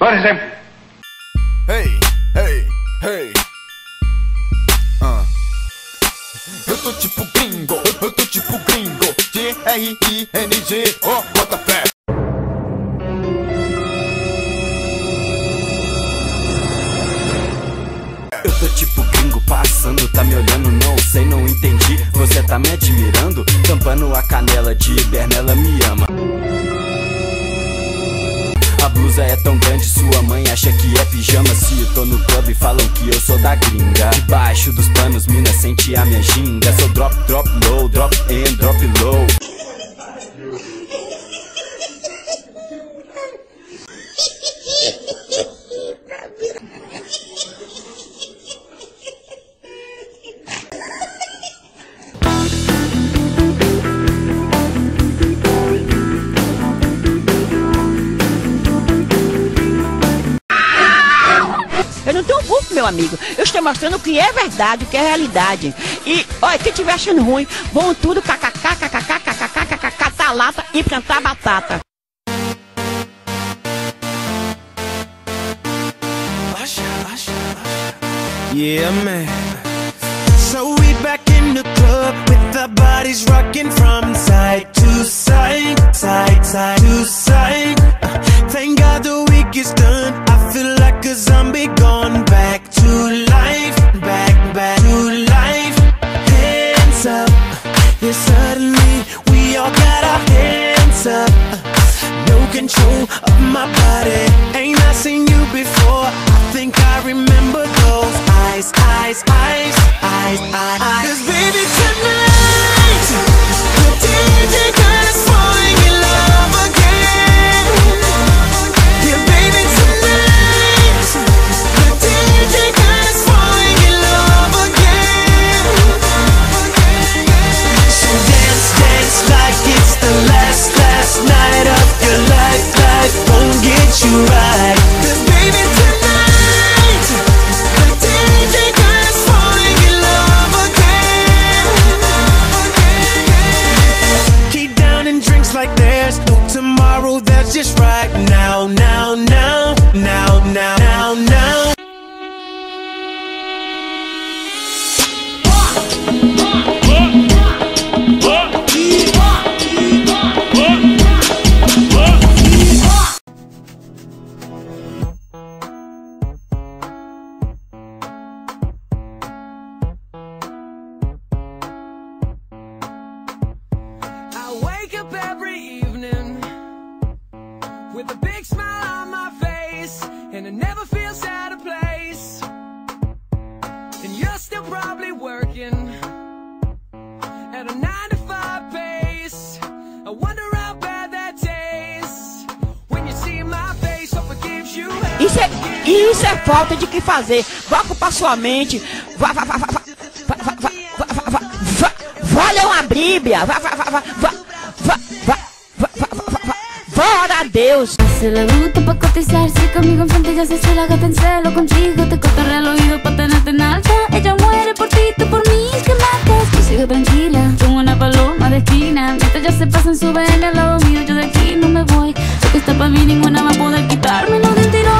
Por exemplo. Hey, hey, hey. Ah. Eu tô tipo gringo, eu tô tipo gringo. G-R-I-N-G, oh, bota fé. Eu tô tipo gringo passando, tá me olhando, não sei, não entendi. Você tá me admirando? Tampando a canela de Bernela me ama. Grande, sua mãe acha que é pijama. Se eu tô no clube, falam que eu sou da gringa. Debaixo dos panos, mina, sente a minha ginga. Sou drop, drop low, drop in, drop low. Meu amigo. Eu estou mostrando o que é verdade, o que é realidade. E, olha, quem estiver achando ruim, vão tudo kkk, catar lata e plantar batata. Yeah, suddenly we all got our hands up. No control of my body. Ain't I seen you before? I think I remember those eyes, eyes, eyes, eyes, eyes. eyes. Cause baby tonight, no tomorrow. That's just right now, now, now, now, now, now, now. With a big smile on my face, and it never feels out of place. And you're still probably working at a nine to five pace. I wonder how bad that tastes when you see my face. Hope it gives you. Isso é, isso é falta de que fazer. Vá ocupar sua mente. Vá, vá, vá, vá, vá, vá, vá, vá, vá, vá, vá, vá, vá ler uma Bíblia. Vá, vá, vá, vá, vá, vá, vá, Deus. Se le gusta pa' cotizarse conmigo enfrente ya se hace la gata en celo Contigo. Te cotorrea al oído pa' tenerte en alta. Ella muere por ti, tú por mí, que matas Tú sigue tranquila, como una paloma de esquina. Mientras ya se pasan su ven al lado mío Yo de aquí no me voy. Lo que está pa' mí ninguna va a poder quitarme Lo del tiro